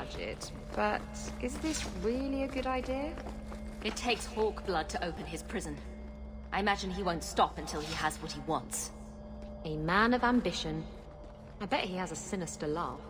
budget, but is this really a good idea? It takes Hawke blood to open his prison. I imagine he won't stop until he has what he wants. A man of ambition. I bet he has a sinister laugh.